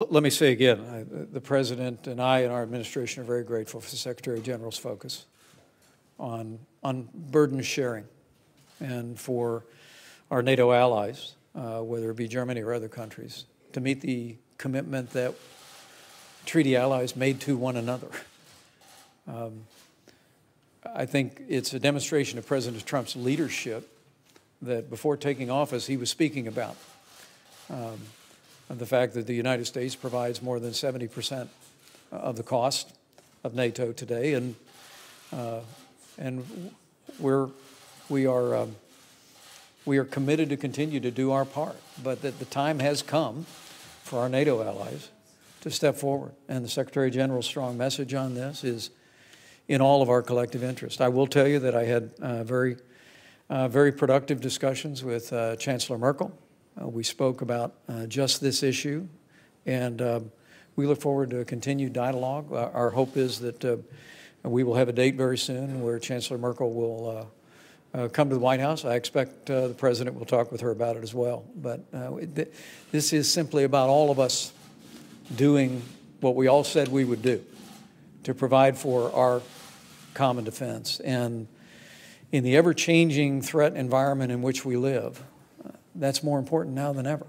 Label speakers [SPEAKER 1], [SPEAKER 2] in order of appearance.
[SPEAKER 1] Let me say again, I, the President and I and our administration are very grateful for the Secretary General's focus on, on burden sharing and for our NATO allies, uh, whether it be Germany or other countries, to meet the commitment that treaty allies made to one another. Um, I think it's a demonstration of President Trump's leadership that before taking office, he was speaking about. Um, the fact that the United States provides more than 70% of the cost of NATO today, and uh, and we're we are um, we are committed to continue to do our part, but that the time has come for our NATO allies to step forward, and the Secretary General's strong message on this is in all of our collective interest. I will tell you that I had uh, very uh, very productive discussions with uh, Chancellor Merkel we spoke about uh, just this issue, and um, we look forward to a continued dialogue. Uh, our hope is that we will have a date very soon where Chancellor Merkel will uh, come to the White House. I expect uh, the president will talk with her about it as well. But uh, th this is simply about all of us doing what we all said we would do to provide for our common defense. And in the ever changing threat environment in which we live, that's more important now than ever.